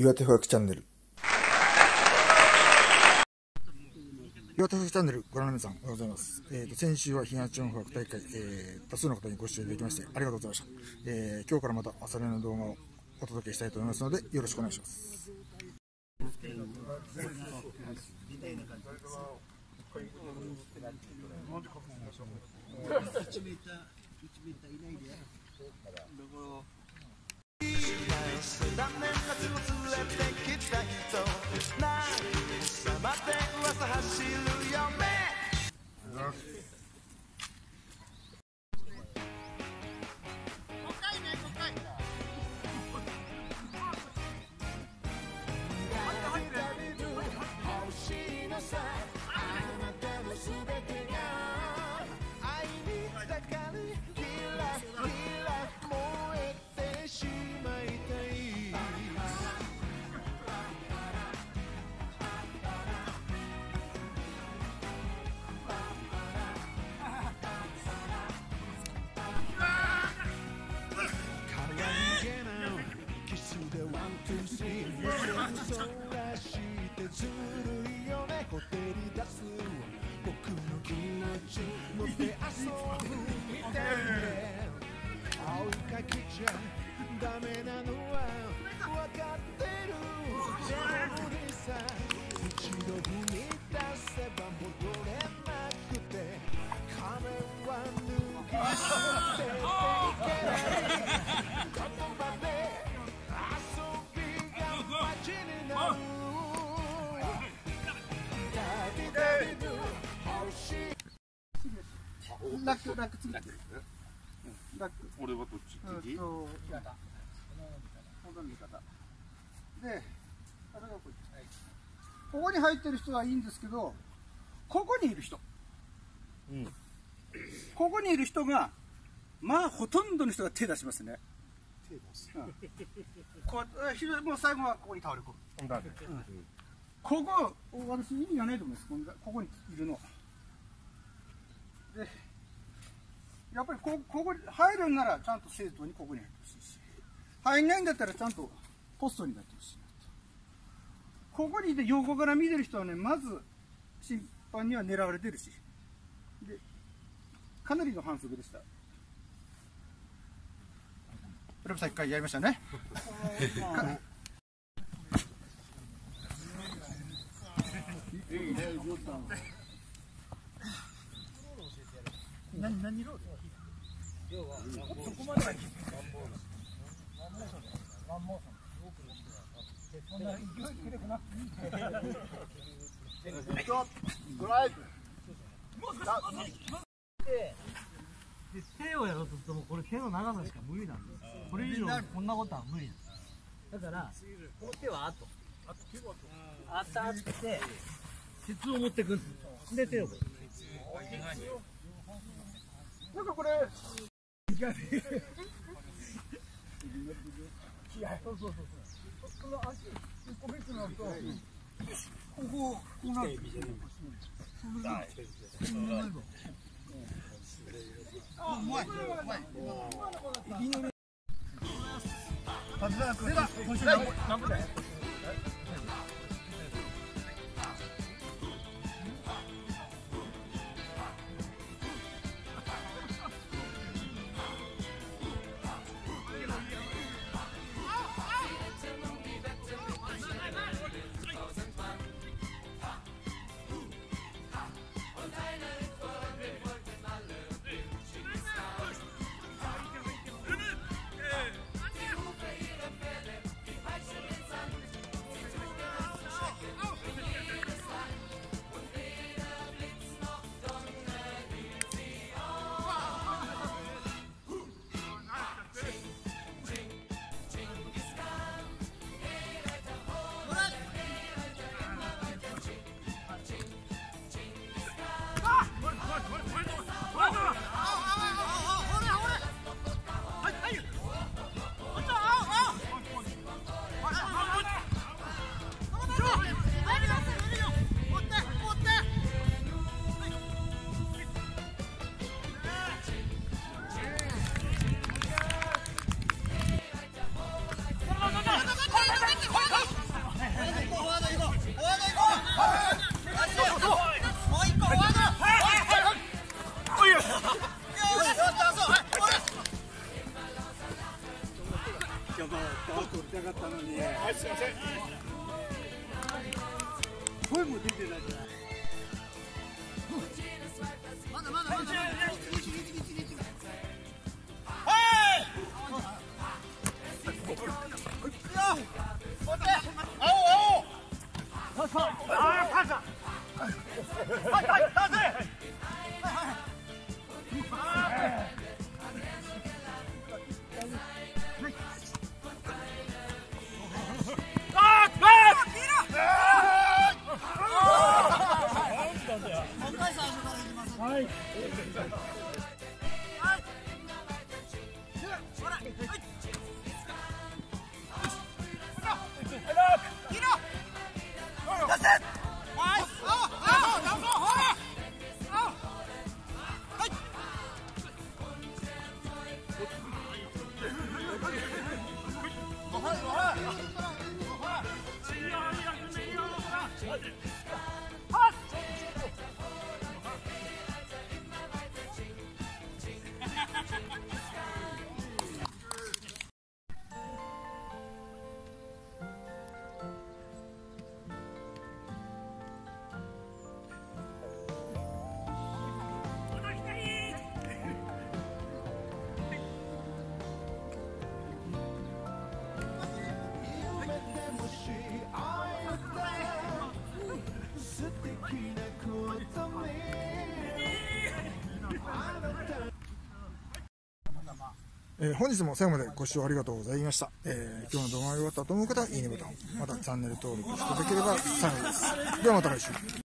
岩手保育チャンネル。岩手保育チャンネルご覧の皆さんおはようございます、えー、と先週は東日本保育大会、えー多数の方にご視聴いただきましてありがとうございました、えー今日からまた朝練の動画をお届けしたいと思いますのでよろしくお願いします。断念夏をさあなたの全てが愛に抱かれキラキラ燃えてしまいたい。可愛げなキスでワンツースリー追いかけちゃダメなのは分かってる。でも無理さ一度踏み出せば戻れなくて仮面は脱ぎ捨てていけない言葉で遊びが街になるダビダビドゥ欲しいラック、ラックつけて。ラック。俺はどっち？うん右方。で、あれがこっちここに入ってる人はいいんですけど、ここにいる人。ここにいる人が、まあ、ほとんどの人が手出しますね。手出す。うん、こもう最後はここに倒れ込む。ここ、私意味がないと思います。ここにいるの。で、やっぱりこここに入るんならちゃんと正当にここに入ってほしい。し入んないんだったらちゃんとポストになってほしい。なとここにいて横から見てる人はねまず審判には狙われてるし。でかなりの反則でした。プレブさん一回やりましたね。何何色？で手をやろうとするともうこれ手の長さしか無理なんですこれ以上こんなことは無理なんですだからこの手は後あったって。鉄を持って。くんで手をこれそうそうそうそう。この足一個目ってなるとこここうなるそれがそうなるのあうまいうまい今の立田君が今週何何分だよたかったのにはいすいません声も出てないじゃないまだまだまだまだ。Bye. えー本日も最後までご視聴ありがとうございました。えー今日の動画が良かったと思う方は、いいねボタン、またチャンネル登録していただければ幸いです。ではまた来週。